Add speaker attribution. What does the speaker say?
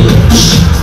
Speaker 1: English.